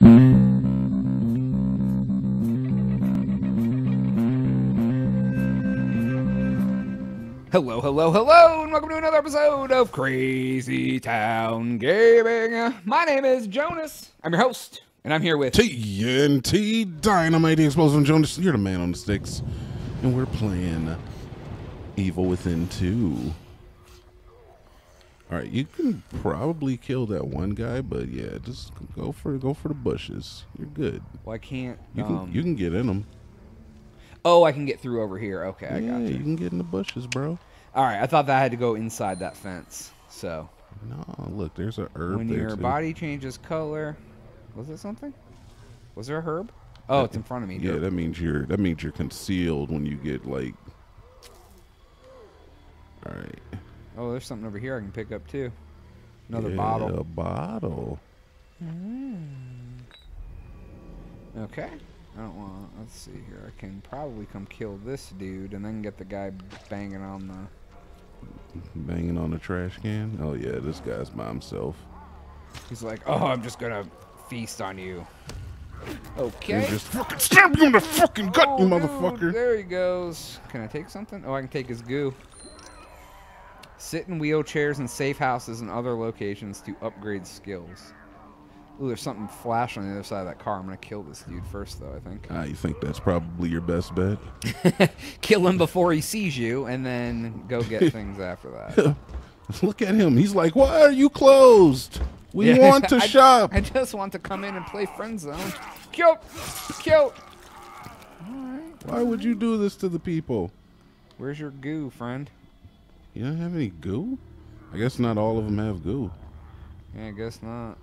Hello, hello, hello, and welcome to another episode of Crazy Town Gaming. My name is Jonas. I'm your host, and I'm here with TNT Dinomight Explosive Jonas. You're the man on the sticks. And we're playing Evil Within 2. Alright, you can probably kill that one guy, but yeah, just go for go for the bushes. You're good. Well, I can't. You can um, you can get in them. Oh, I can get through over here. Okay, I yeah, got you you. can get in the bushes, bro. All right, I thought that I had to go inside that fence. So No, look, there's a herb when your too. body changes color, was it something? Was there a herb? Oh, it's in front of me. Yeah, that means you're that means you're concealed when you get like. All right. Oh, there's something over here I can pick up too. Another Yeah, bottle. A bottle. Hmm. Okay. I don't want. Let's see here. I can probably come kill this dude and then get the guy banging on the. Banging on the trash can. Oh yeah, this guy's by himself. He's like, oh, I'm just gonna feast on you. Okay. He's just fucking stab you in the fucking gut, Oh, you dude, motherfucker. there he goes. Can I take something? Oh, I can take his goo. Sit in wheelchairs and safe houses and other locations to upgrade skills. Ooh, there's something flash on the other side of that car. I'm gonna kill this dude first, though. I think. Ah, you think that's probably your best bet? kill him before he sees you, and then go get things after that. Look at him. He's like, "Why are you closed? We Yeah, want to I- shop." I just want to come in and play friend zone. Kill, kill. Why would you do this to the people? Where's your goo, friend? You don't have any goo? I guess not all of them have goo. Yeah, I guess not.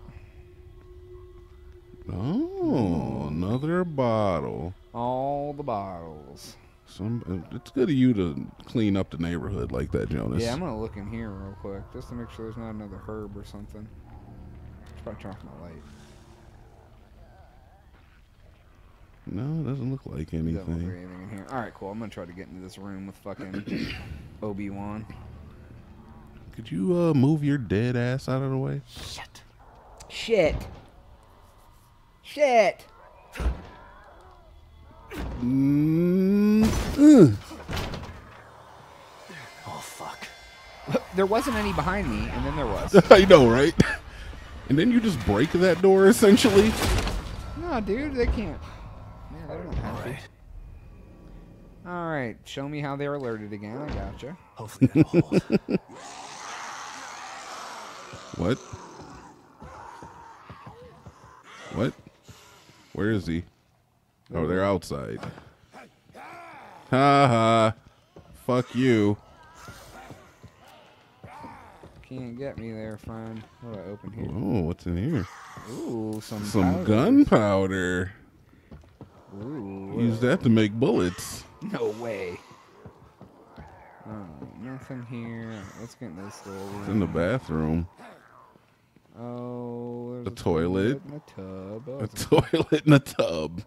Oh, another bottle. All the bottles. Some. Uh, it's good of you to clean up the neighborhood like that, Jonas. Yeah, I'm gonna look in here real quick just to make sure there's not another herb or something. Should probably turn off my light. No, it doesn't look like Doesn't look like anything. anything in here. All right, cool. I'm gonna try to get into this room with fucking Obi Wan. Could you uh, move your dead ass out of the way? Shit. Shit. Shit. Mm, ugh. Oh fuck. There wasn't any behind me, and then there was. I know, right? And then you just break that door, essentially. no, dude, they can't. All right, show me how they're alerted again. I gotcha. Hopefully that'll hold. What? What? Where is he? Oh, they're outside. Ha ha. Fuck you. Can't get me there, friend. What do I open here? Oh, what's in here? Ooh, some Some gunpowder. Ooh, Use that to make bullets. No way. Oh, nothing here. Let's get in this little It's in the bathroom. Oh, there's The a toilet. and a tub. Oh, A it's a toilet and a tub.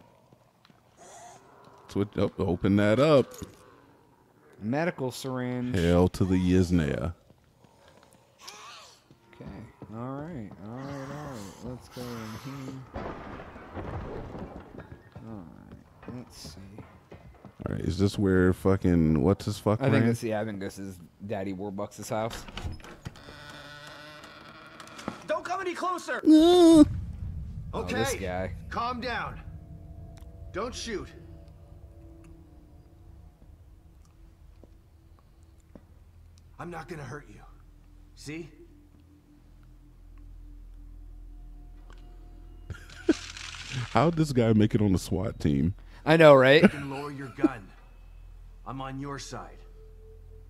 Switch up. Open that up. medical syringe. Hail to the Yisnea. Okay. All right. All right. All right. Let's go in here. All right. Let's see. All right, is this where fucking what's his fuck I think ran? this. Yeah, I think this is Daddy Warbucks' house. Don't come any closer. Oh, Okay. this guy. Calm down. Don't shoot. I'm not gonna hurt you. See? How'd this guy make it on the SWAT team? I know, right? You can lower your gun. I'm on your side.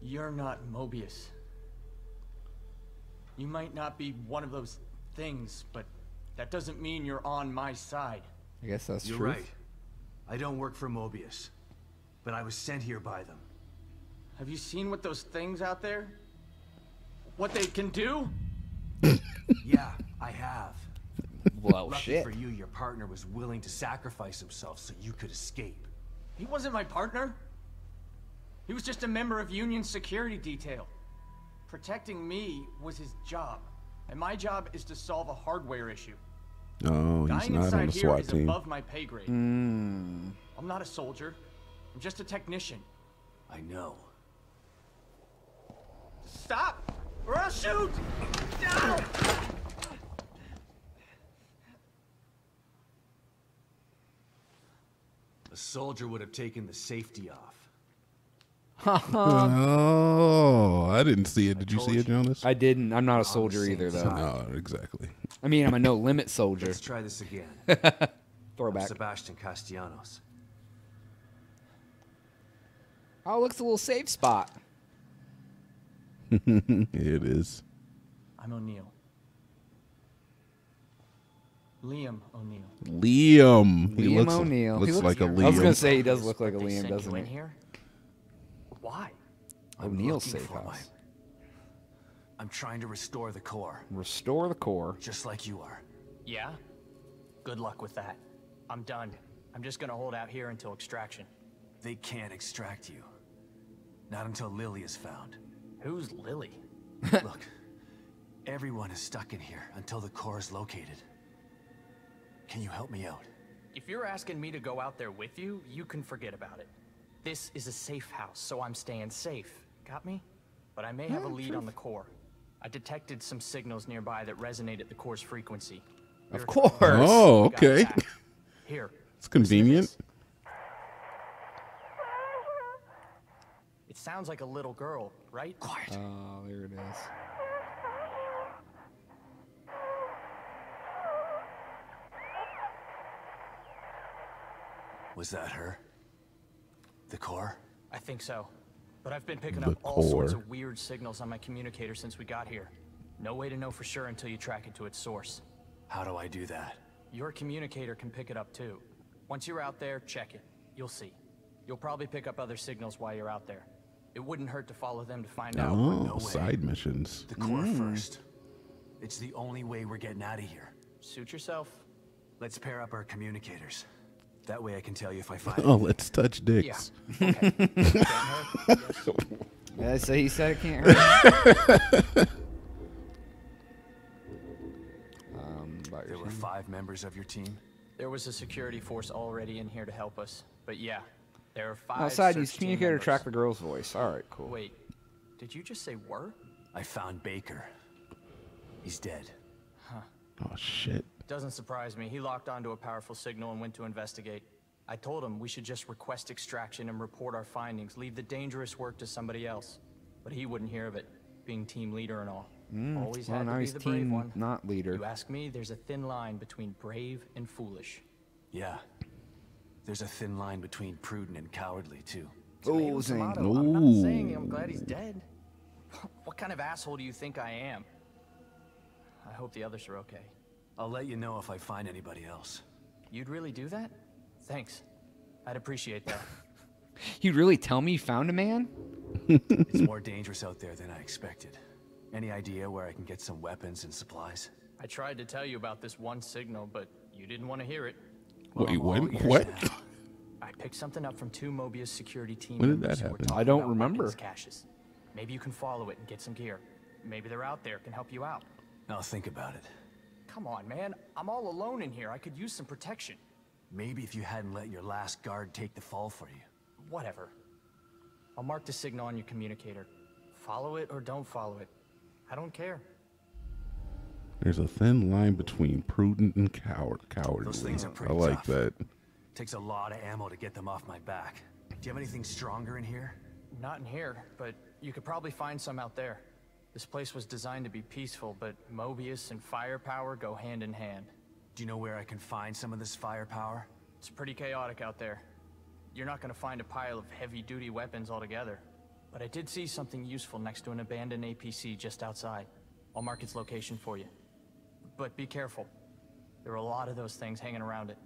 You're not Mobius. You might not be one of those things, but that doesn't mean you're on my side. I guess that's true. You're true. right. I don't work for Mobius, but I was sent here by them. Have you seen what those things out there? What they can do? Yeah, I have. Well, Lucky shit. for you, your partner was willing to sacrifice himself so you could escape. He wasn't my partner. He was just a member of Union security detail. Protecting me was his job, and my job is to solve a hardware issue. Oh, he's Dying not on inside the here SWAT is team. above my pay grade. Mm. I'm not a soldier. I'm just a technician. I know. Stop, or I'll shoot! No! A soldier would have taken the safety off. Oh, I didn't see it. Did you see it. Jonas? I didn't. I'm not a soldier either, though. No, exactly. I mean, I'm a no limit soldier. Let's try this again. Throwback. Sebastian Castellanos. Oh, looks a little safe spot. it is. I'm O'Neal. Liam O'Neal. Liam. He Liam looks, O'Neal. Looks He looks- like a I I was Liam. I was gonna say he does look like a they Liam, doesn't in he? here? Why? I'm O'Neal's safe for my- house. I'm trying to restore the core, Restore the core. just like you are. Yeah? Good luck with that. I'm done. I'm just gonna hold out here until extraction. They can't extract you. Not until Lily is found. Who's Lily? Look, everyone is stuck in here until the core is located. Can you help me out? If you're asking me to go out there with you, you can forget about it. This is a safe house, so I'm staying safe. Got me? But I may have a lead on the core. I detected some signals nearby that resonate at the core's frequency. Of We're- course. Oh, okay. Here. It's convenient. It sounds like a little girl, right? Quiet. Oh, there it is. Was that her? The core? I think so. But I've been picking The up all sorts of weird signals on my communicator since we got here. No way to know for sure until you track it to its source. How do I do that? Your communicator can pick it up too. Once you're out there, check it. You'll see. You'll probably pick up other signals while you're out there. It wouldn't hurt to follow them to find out. Oh, no way. side missions. The core hmm. first. It's the only way we're getting out of here. Suit yourself. Let's pair up our communicators. That way I can tell you if I find Oh, let's touch Yeah. dicks. Okay. Yes. Yeah, so he said it can't hurt. um, about There your were five members of your team. There was a security force already in here to help us. But yeah, there are five. Outside, use search team communicator members. track the girl's voice. All right, cool. Wait, did you just say were? I found Baker. He's dead. Huh. Oh shit. Doesn't surprise me. He locked onto a powerful signal and went to investigate. I told him we should just request extraction and report our findings, leave the dangerous work to somebody else. But he wouldn't hear of it, being team leader and all. Always Mm, Well, had now to be he's the brave team one. not leader. You ask me, there's a thin line between brave and foolish. Yeah. There's a thin line between prudent and cowardly, too. Tomato, Oh, Zane. tomato. I'm not saying I'm glad he's dead. What kind of asshole do you think I am? I hope the others are okay. I'll let you know if I find anybody else. You'd really do that? Thanks. I'd appreciate that. You'd really tell me you found a man? It's more dangerous out there than I expected. Any idea where I can get some weapons and supplies? I tried to tell you about this one signal, but you didn't want to hear it. Well, Wait, I'm all when? ears What? I picked something up from two Mobius security team When did members that who were happen? talking I don't about remember. caches. Maybe you can follow it and get some gear. Maybe they're out there, can help you out. I'll think about it. Come on, man. I'm all alone in here. I could use some protection. Maybe if you hadn't let your last guard take the fall for you. Whatever. I'll mark the signal on your communicator. Follow it or don't follow it. I don't care. There's a thin line between prudent and coward. Cowardly. Those things are pretty I like tough. that. Takes a lot of ammo to get them off my back. Do you have anything stronger in here? Not in here, but you could probably find some out there. This place was designed to be peaceful, but Mobius and firepower go hand in hand. Do you know where I can find some of this firepower? It's pretty chaotic out there. You're not gonna find a pile of heavy-duty weapons altogether. But I did see something useful next to an abandoned APC just outside. I'll mark its location for you. But be careful. There are a lot of those things hanging around it.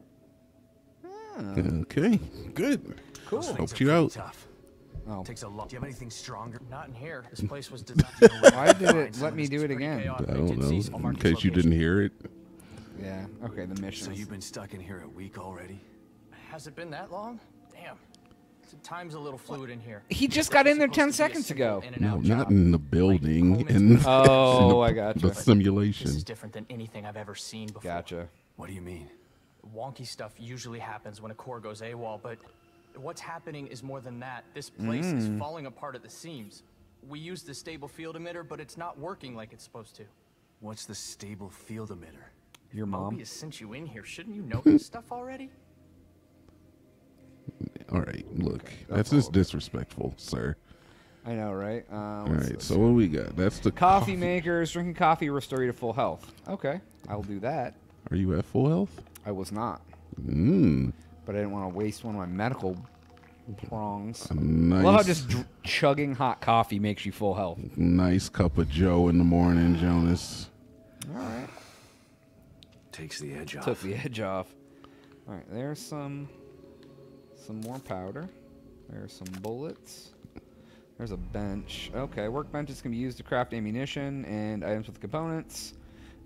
Okay, good. Cool. Helped you out. Tough. Oh. Takes a lot. Do you have anything stronger? Not in here. This place was designed. Why did it let me do it again? I I don't know. see some- I'll In case you didn't hear it. Yeah. Okay, the mission. So you've been stuck in here a week already? Has it been that long? Damn. So Time's a little fluid in here. He just got in there 10 to be a seconds ago. No, not in the building. In, Oh, in the, I gotcha. The This simulation. is different than anything I've ever seen before. Gotcha. What do you mean? Wonky stuff usually happens when a core goes AWOL, but what's happening is more than that. This place is falling apart at the seams. We use the stable field emitter, but it's not working like it's supposed to. What's the stable field emitter? Your mom. Mobius sent you in here. Shouldn't you know this stuff already? All right, look, that's just disrespectful, sir. I know, right? Uh, All what's right, this? so what we got? That's the coffee makers drinking coffee restore you to full health. Okay, I'll do that. Are you at full health? I was not, Mmm. But I didn't want to waste one of my medical prongs. Nice. Love how just dr- chugging hot coffee makes you full health. nice cup of Joe in the morning, Jonas. All right, Takes the edge off. took the edge off. All right, there's some some more powder. There's some bullets. There's a bench. Okay, workbenches can be used to craft ammunition and items with components.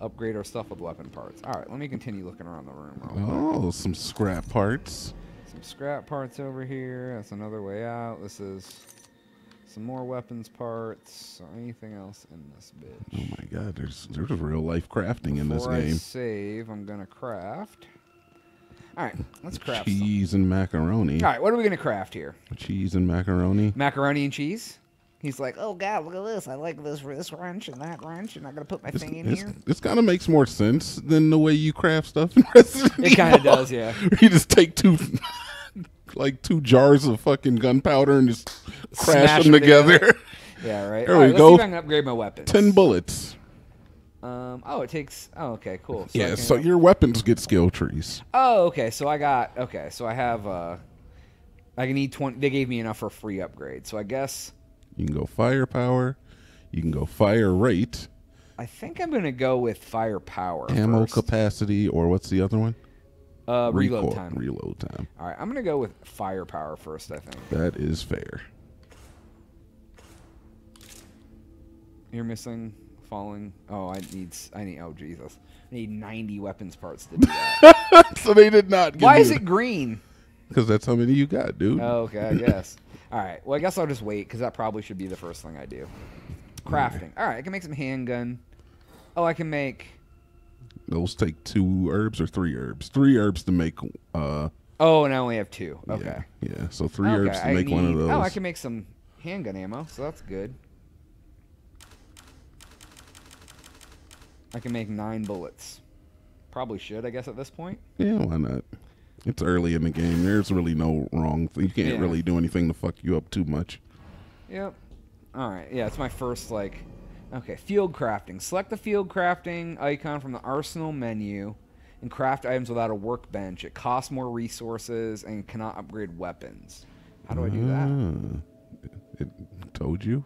Upgrade our stuff with weapon parts. All right, let me continue looking around the room. real quick. Oh, some scrap parts. Some scrap parts over here. That's another way out. This is some more weapons parts. Anything else in this bitch? Oh my God, there's there's real life crafting in this Before I game. save, I'm gonna craft. All right, let's craft. some. Cheese and macaroni. All right, what are we gonna craft here? Cheese and macaroni. Macaroni and cheese. He's like, oh god, look at this. I like this this wrench and that wrench, and I'm gonna put my This, thing in this, here. this kind of makes more sense than the way you craft stuff in Resident It kind of does, yeah. You just take two, like two jars of fucking gunpowder and just crash Smash them them together. together. Yeah, right. There All we right, let's go. see if I can upgrade my weapons. Ten bullets. Um. Oh, it takes. Oh, okay, cool. So Yeah, can- so your weapons get skill trees. Oh, okay. So I got okay. So I have uh, I can need twenty. They gave me enough for free upgrade. So I guess You can go firepower. You can go fire rate, I think I'm gonna go with firepower. ammo first. capacity, or what's the other one? Uh, reload Recoil- time. Reload time. All right, I'm gonna go with firepower first. I think That is fair. you're missing falling. Oh, I need. I need. Oh Jesus, I need 90 weapons parts to do that. so they did not. Why is it green? Because that's how many you got, dude. Oh, okay, I guess. All right. Well, I guess I'll just wait because that probably should be the first thing I do. Crafting. All right, I can make some handgun. Oh, I can make. Those take two herbs or three herbs. Three herbs to make. Uh, Oh, and I only have two. Okay. yeah, yeah. So three Okay, herbs to I make one of those. Oh, I can make some handgun ammo, so that's good. I can make nine bullets. Probably should, I guess, at this point. Yeah, why not? It's early in the game. There's really no wrong. Thing. You can't Yeah. really do anything to fuck you up too much. Yep. All right. Yeah, it's my first like. Okay, field crafting. Select the field crafting icon from the arsenal menu, and craft items without a workbench. It costs more resources and cannot upgrade weapons. How do I do that? Ah, it told you.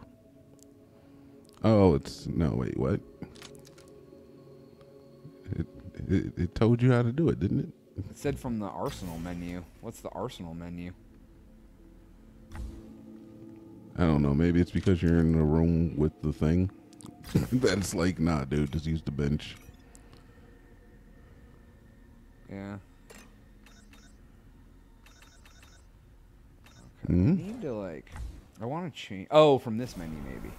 Oh, it's no. Wait, what? It, it it told you how to do it, didn't it? It said from the arsenal menu. What's the arsenal menu? I don't know. Maybe it's because you're in the room with the thing. That's like, nah, dude. Just use the bench. Yeah. Okay. Mhm. I need to like. I want to change. Oh, from this menu maybe.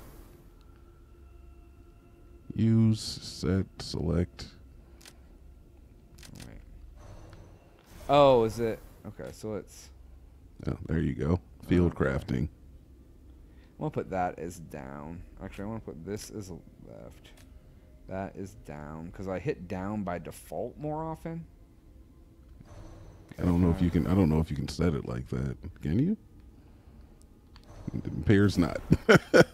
Use, set, select. Alright. Oh, is it? Okay, so it's. Oh, there you go. Field Okay. crafting. I want to put that as down. Actually, I want to put this as left. That is down because I hit down by default more often. I don't know if you can. I don't know if you can set it like that. Can you? It appears not. you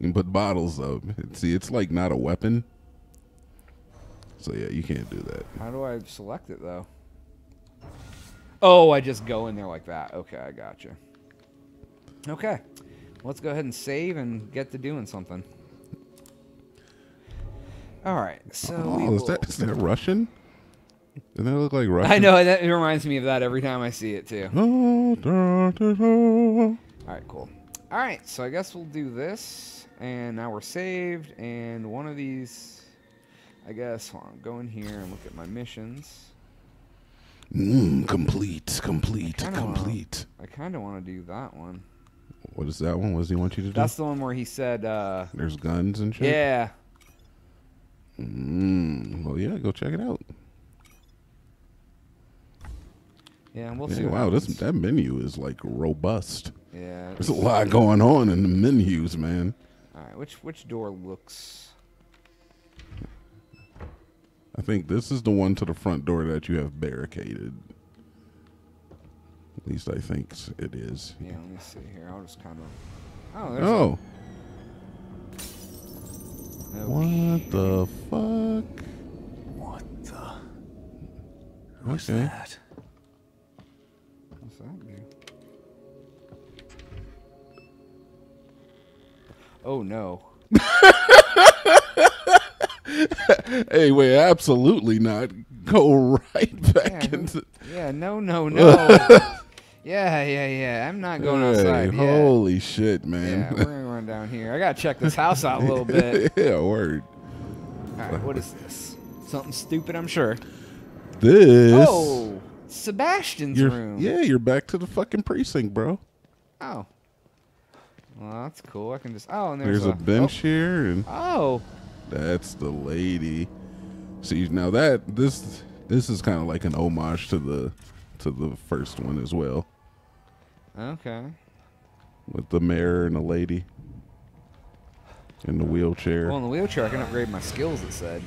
can put bottles up. See, it's like not a weapon. So yeah, you can't do that. How do I select it though? Oh, I just go in there like that. Okay, I got you. Okay, let's go ahead and save and get to doing something. All right, so Oh, is that is that Russian? Doesn't that look like Russian? I know that it reminds me of that every time I see it too. Oh. All right, cool. All right, so I guess we'll do this, and now we're saved, and one of these, I guess, hold on, go in here and look at my missions. Mmm, complete, complete, complete. I kind of want to do that one. What is that one? What does he want you to do? That's the one where he said. Uh, There's guns and shit. Yeah. Mm, well, yeah. Go check it out. Yeah, we'll yeah, see. Wow, this, that menu is like robust. Yeah. There's a lot going on in the menus, man. All right, which which door looks? I think this is the one to the front door that you have barricaded. At least I think it is. Yeah, let me see here. I'll just kind of. Oh, there's. Oh, A, what the fuck? What the? What's Okay. that? What's that do? Oh no. Hey, wait, absolutely not. Go right back Yeah, into. yeah, no, no, no. yeah, yeah, yeah. I'm not going Hey, outside. Holy shit, man. yeah, we're gonna run down here. I gotta check this house out a little bit. yeah, word. All right, what is this? Something stupid, I'm sure. This. Oh, Sebastian's you're, room. Yeah, you're back to the fucking precinct, bro. Oh. Well, that's cool. I can just. Oh, and there's, There's, a, bench oh. here, and Oh. That's the lady. See, now that this this is kind of like an homage to the to the first one as well. Okay. with the mayor and the lady in the wheelchair. Well, in the wheelchair, I can upgrade my skills. It said.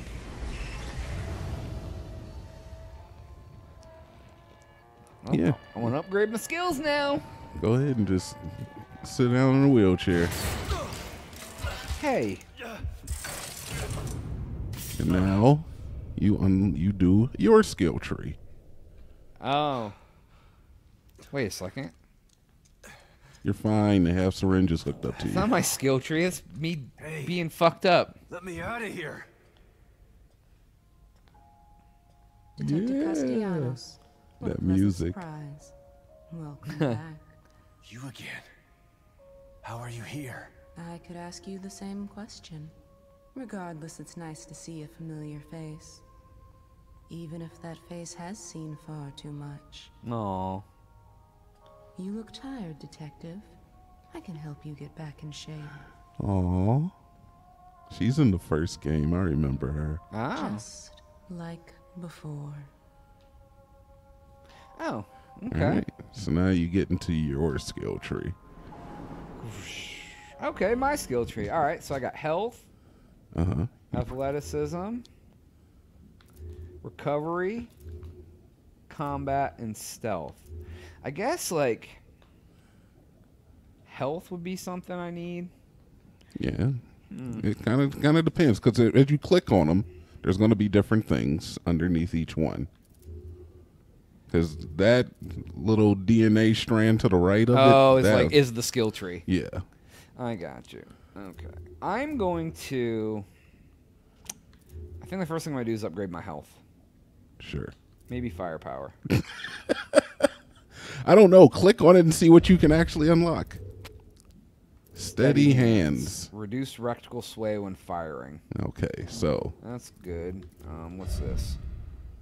Oh, Yeah. I want to upgrade my skills now. Go ahead and just sit down in a wheelchair. Hey. And now you un- you do your skill tree. Oh. Wait a second. You're fine. They have syringes hooked up to It's you. not my skill tree. It's me Hey. being fucked up. Let me out of here. Detective Yeah. Castellanos. What That music. Surprise. Welcome back. You again. How are you here? I could ask you the same question. Regardless, it's nice to see a familiar face. Even if that face has seen far too much. No. You look tired, Detective. I can help you get back in shape. Aw. She's in the first game. I remember her. Oh. Just like before. Oh. All Okay. right. So now you get into your skill tree. Okay, my skill tree. All right, so I got health, Uh huh. athleticism, recovery, combat, and stealth. I guess like health would be something I need. Yeah. It kind of kind of depends because as you click on them, there's going to be different things underneath each one. Because that little DNA strand to the right of it. Oh, it's that- like is the skill tree. yeah. I got you. Okay. I'm going to I think the first thing I'm going to do is upgrade my health. Sure. Maybe firepower. I don't know. Click on it and see what you can actually unlock. Steady hands. Reduce rectical sway when firing. Okay, so That's good. Um, what's this?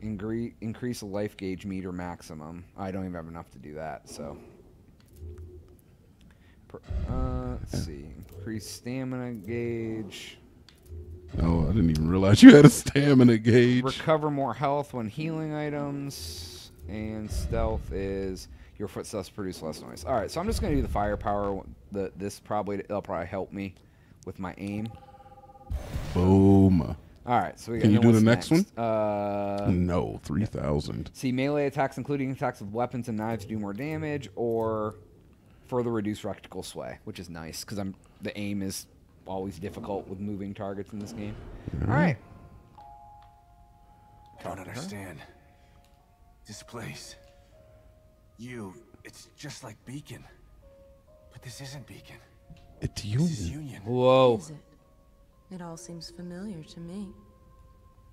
Ingre- increase life gauge meter maximum. I don't even have enough to do that, so. Uh, let's see. Increase stamina gauge. oh, I didn't even realize you had a stamina gauge. Recover more health when healing items. And stealth is your footsteps produce less noise. All right, so I'm just gonna do the firepower. The this probably that'll probably help me with my aim. Boom. All right, so we Can you do the what's next one? Uh, No, three thousand. See, melee attacks, including attacks with weapons and knives, do more damage, or further reduce rectical sway, which is nice because I'm the aim is always difficult with moving targets in this game. Mm-hmm. All right, I don't understand. This place. You. It's just like Beacon. But this isn't Beacon. It's This is Union. Union. whoa, Is it? It all seems familiar to me.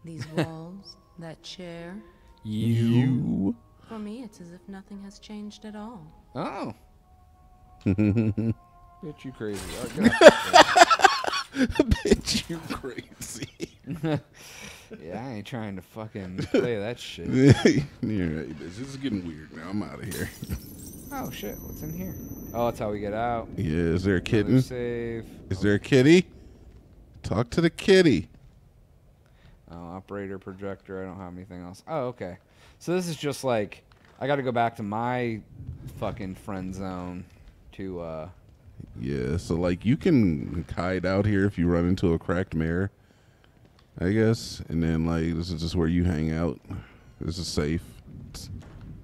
These walls, that chair. You. For me, it's as if nothing has changed at all. oh, bitch, you crazy. Oh, right, Bitch, you crazy. yeah, I ain't trying to fucking play that shit. You're right, bitch. This is getting weird now. I'm out of here. Oh shit, what's in here? Oh, that's how we get out. Yeah, is there a kitten? Save. Is there a kitty? Talk to the kitty. Oh, operator projector. I don't have anything else. Oh, okay. So this is just like I got to go back to my fucking friend zone to. uh Yeah, so like you can hide out here if you run into a cracked mirror, I guess, and then like this is just where you hang out. This is safe. It's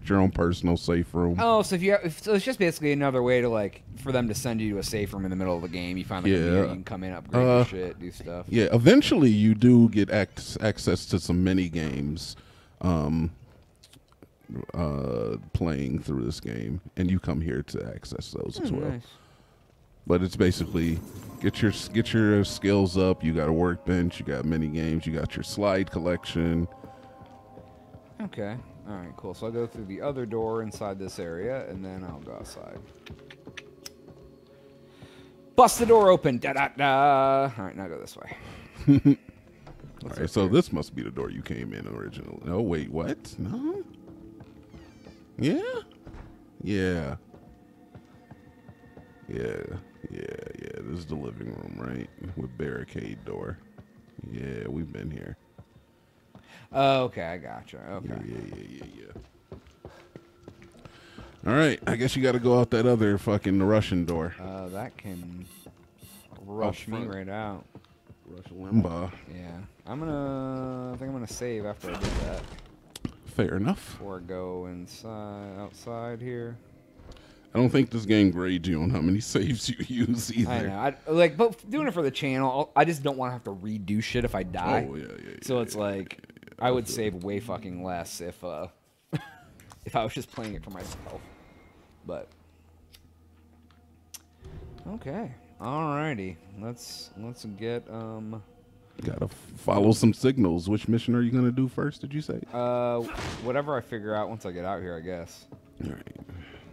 your own personal safe room. Oh, so if you have, so it's just basically another way to like for them to send you to a safe room in the middle of the game. You find like a Yeah. mirror, you can come in, upgrade Uh, shit, do stuff. Yeah, eventually you do get ac- access to some mini games, um, uh, playing through this game, and you come here to access those as Hmm, well. nice. But it's basically get your get your skills up. You got a workbench. You got mini games. You got your slide collection. Okay. All right. Cool. So I'll go through the other door inside this area, and then I'll go outside. Bust the door open. Da da da. All right. Now go this way. All right, so this must be the door you came in originally. No, wait, what? No. Yeah. Yeah. Yeah. Yeah. Yeah. This is the living room, right? With barricade door. Yeah, we've been here. Oh, okay. I gotcha. Yeah, Okay. yeah, yeah, yeah, yeah. All right, I guess you got to go out that other fucking Russian door. Uh, that can rush me right out. Rush Limbaugh. Yeah. I'm gonna. I think I'm gonna save after I do that. Fair enough. Or go inside, outside here. I don't think this game grades you on how many saves you use either. I know. I like, but doing it for the channel, I'll- just don't want to have to redo shit if I die. Oh yeah, yeah. yeah So it's yeah, like yeah, I would save way fucking less if uh if I was just playing it for myself. But okay, alrighty. Let's let's get um Gotta follow some signals. Which mission are you gonna do first? Did you say? uh whatever I figure out once I get out here. I guess All right.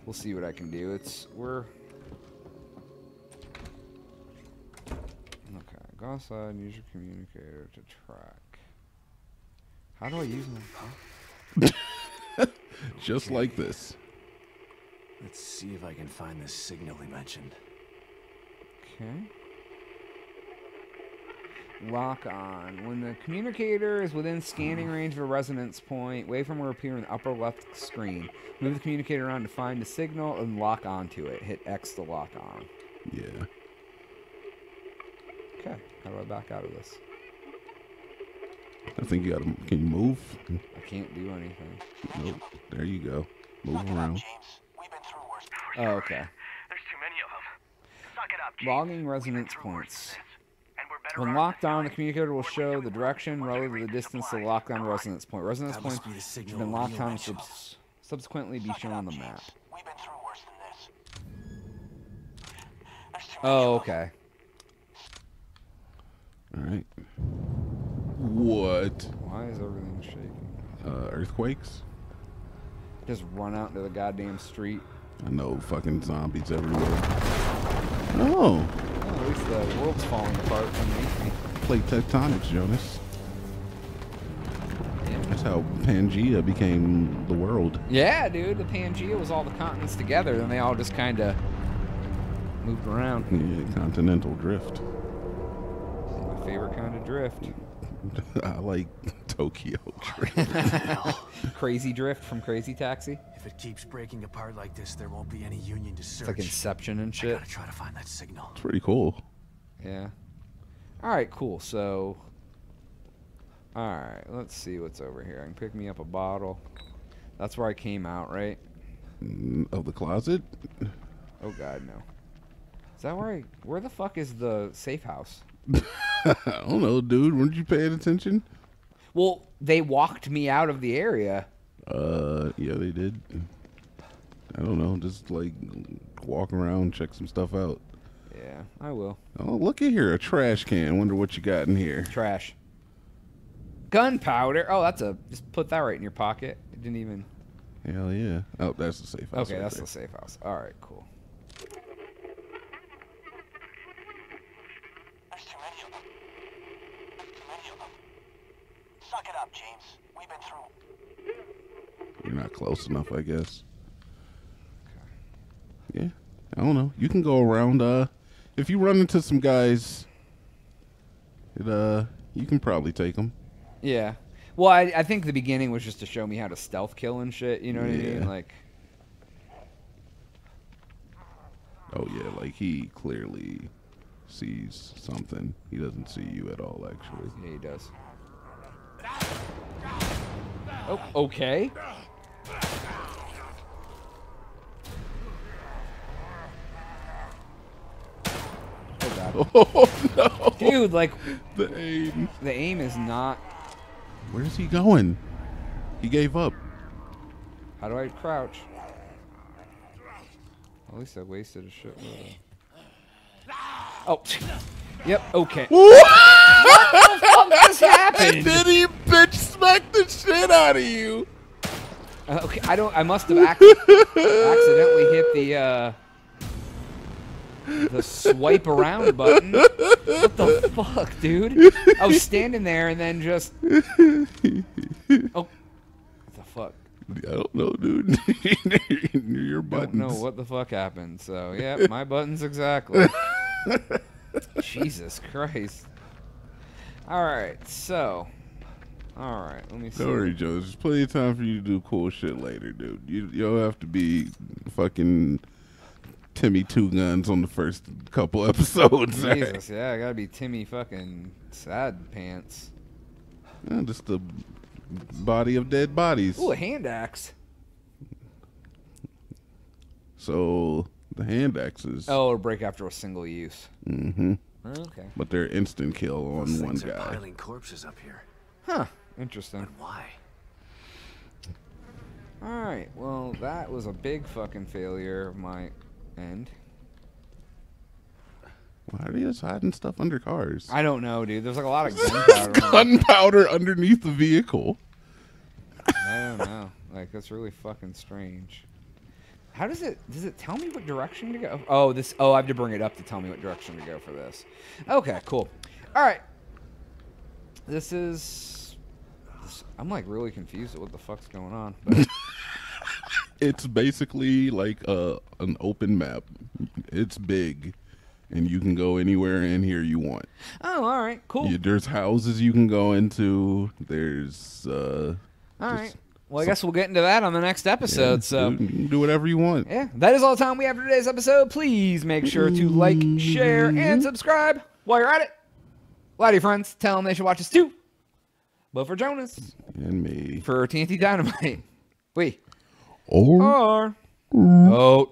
we'll see what I can do. It's we're okay. Go outside and use your communicator to track. How do I use my? Just like this. Let's see if I can find this signal he mentioned. Okay. Lock on. When the communicator is within scanning mm. range of a resonance point, waveform will appear in the upper left screen. Move the communicator around to find the signal and lock onto it. Hit X to lock on. Yeah. Okay. How do I back out of this? I think you gotta. Can you move? I can't do anything. Nope. There you go. Move Suck it up, around. James. We've been through worse. Oh, okay. There's too many of them. Suck it up, James. Logging resonance through worse points. than this. And we're better When armed locked than on, the communicator will show the direction once we relative to the the distance to supply. locked on All right. resonance point. Resonance That must point be the signal then Leo locked on mentioned. subs- subsequently be shown on the James. map. We've been through worse than this. There's too many Oh, okay. All right. What? Why is everything shaking? Uh, earthquakes? Just run out into the goddamn street. I know. Fucking zombies everywhere. Oh, at least the world's falling apart underneath me. plate tectonics, Jonas. That's how Pangea became the world. Yeah, dude, the Pangea was all the continents together, and they all just kind of moved around. Yeah, continental drift. My favorite kind of drift. I like Tokyo drift. Crazy drift from Crazy Taxi. If it keeps breaking apart like this, there won't be any union to It's search. like Inception and shit. I shit. gotta try to find that signal. It's pretty cool. Yeah. All right, cool. So, all right, let's see what's over here. I can pick me up a bottle. That's where I came out, right? Mm, Of the closet? Oh God, no. Is that where I? Where the fuck is the safe house? I don't know, dude. Weren't you paying attention? Well, they walked me out of the area. Uh, yeah, they did. I don't know. Just like walk around, check some stuff out. Yeah, I will. Oh, look at here, a trash can. Wonder what you got in here. Trash. Gunpowder. Oh, that's a. Just put that right in your pocket. It didn't even. Hell yeah. Oh, that's the safe house. Okay, right that's there. the safe house. All right, cool. There's too many of them. There's too many of them. Suck it up, James. We've been through. You're not close enough, I guess. Yeah, I don't know. You can go around. Uh, if you run into some guys, it uh, you can probably take them. Yeah. Well, I, I think the beginning was just to show me how to stealth kill and shit. You know what I mean? Like, Oh yeah, like he clearly sees something. He doesn't see you at all, actually. yeah, he does. Oh, okay. Oh, no! Dude, like, The aim. the aim is not. Where's he going? He gave up. How do I crouch? At least I wasted a shitload. of- Oh, yep. Okay. what the fuck just happened? Did he bitch smack the shit out of you? Uh, okay, I don't. I must have ac- accidentally hit the uh, the swipe around button. What the fuck, dude? I was standing there and then just. Oh, what the fuck? I don't know, dude. Your buttons. I Don't know what the fuck happened. So yeah, my buttons exactly. Jesus Christ. All right, so. All right, let me see. Don't worry, Joe. There's plenty of time for you to do cool shit later, dude. You you don't have to be fucking Timmy Two Guns on the first couple episodes. all right? Jesus, yeah, I gotta be Timmy fucking sad pants. Yeah, just the body of dead bodies. Ooh, a hand axe. So the hand axes, Oh, it'll break after a single use. Mm-hmm. Okay. but they're instant kill on Those one things are guy. piling corpses up here. Huh. Interesting. Why? All right. Well, that was a big fucking failure of my end. Why are you just hiding stuff under cars? I don't know, dude. There's like a lot of gunpowder. Gunpowder underneath the vehicle. I don't know. Like that's really fucking strange. How does it? Does it tell me what direction to go? Oh, this. Oh, I have to bring it up to tell me what direction to go for this. Okay, cool. All right. This is. This, I'm like really confused at what the fuck's going on. But It's basically like a an open map. It's big, and you can go anywhere in here you want. oh, all right, cool. You, there's houses you can go into. There's uh, All right. Well, I guess we'll get into that on the next episode. yeah, so. do, do whatever you want. Yeah, that is all the time we have for today's episode. Please make sure to like, share, and subscribe while you're at it. Lie to your friends. Tell them they should watch us too. But for Jonas, And me. for TNT Dinomight, we Or are. Oh.